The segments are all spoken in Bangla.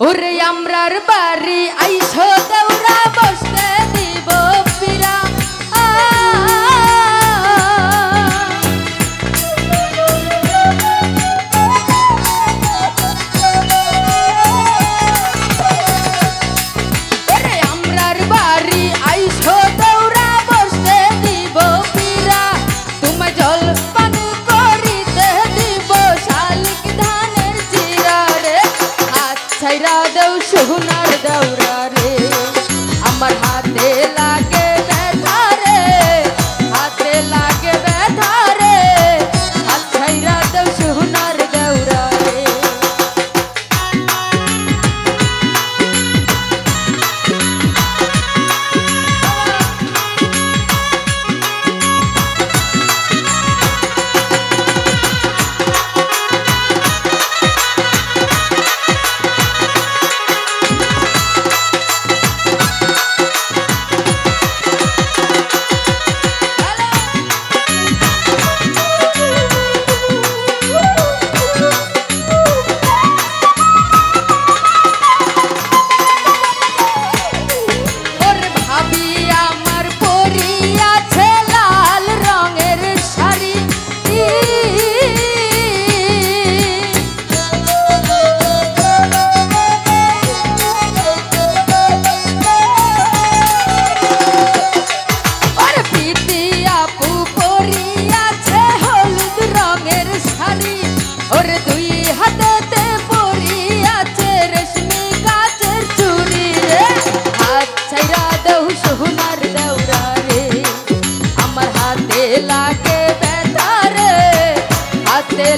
ওরে আমরার বাড়ি আইসো দেউরা বসতে দে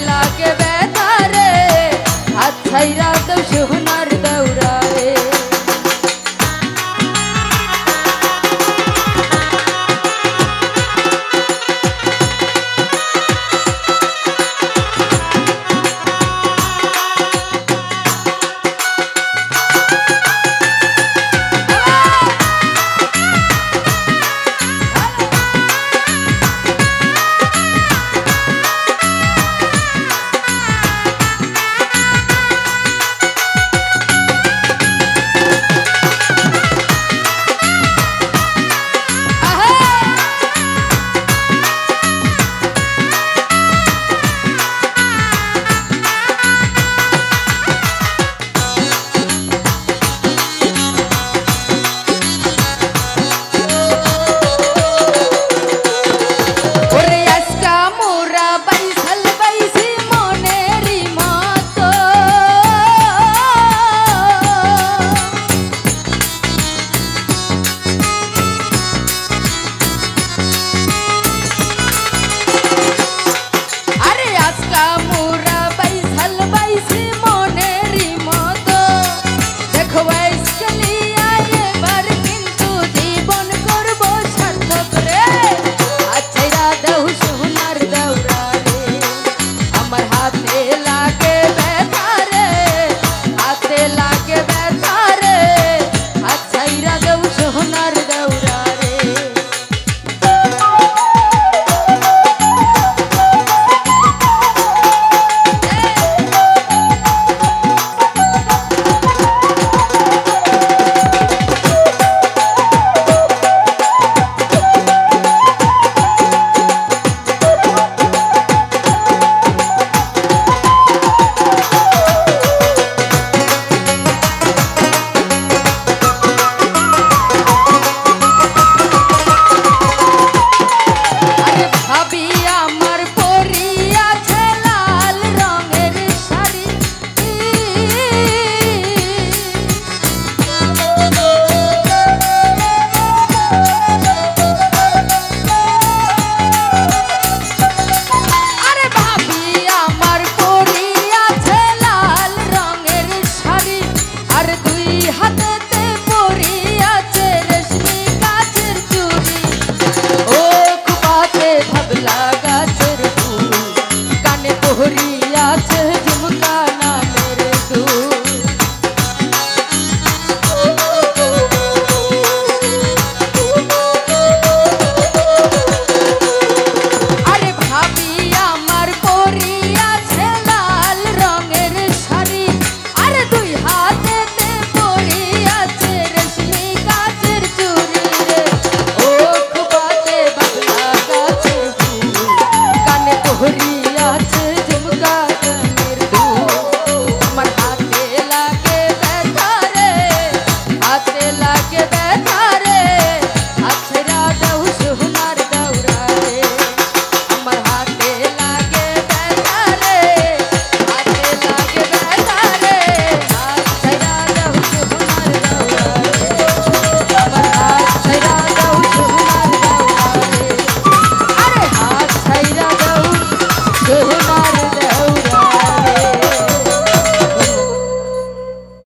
लागे बेधारे हाथ